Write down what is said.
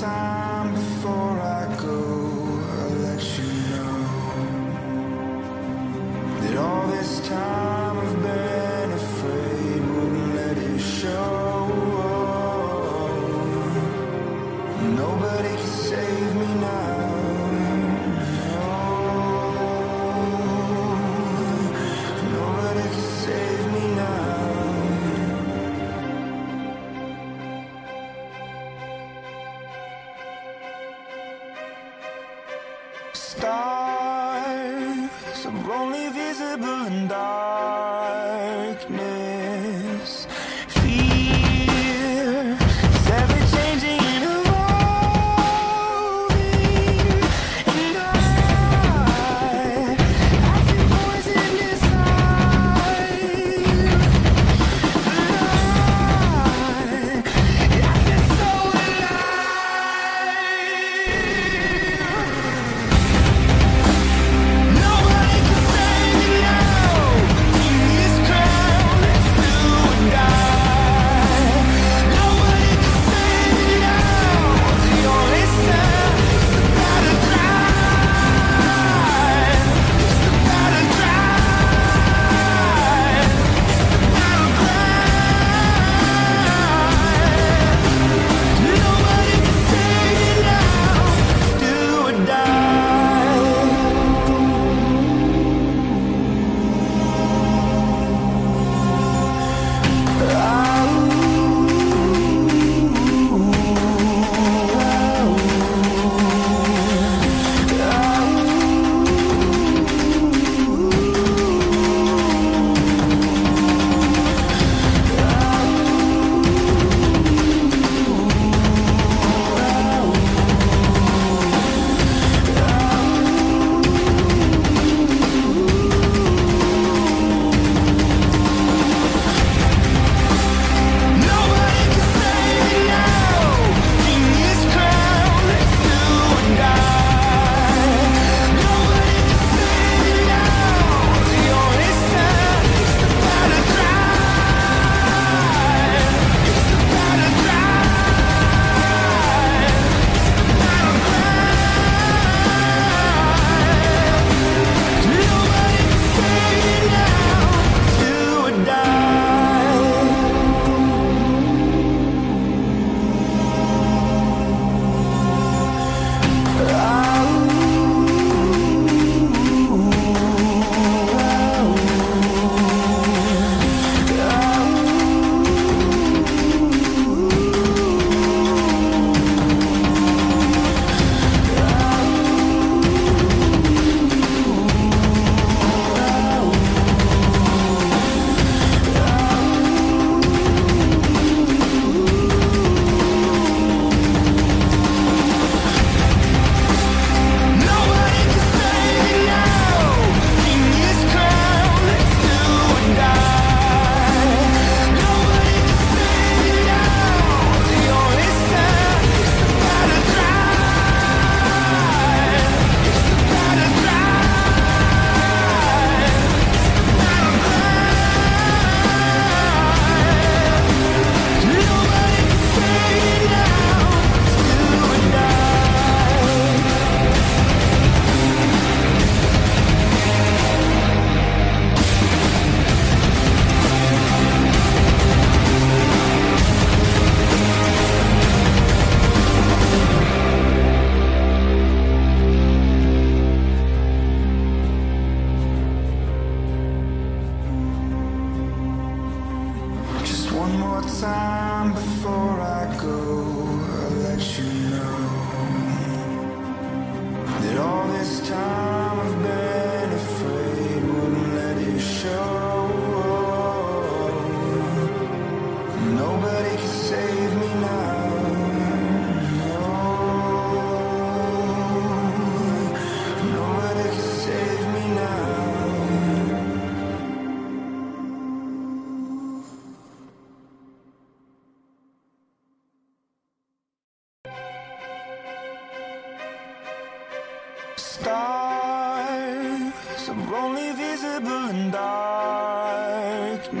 time 기분 다. more time before I go. I'll let you know That all this time stars are only visible in dark.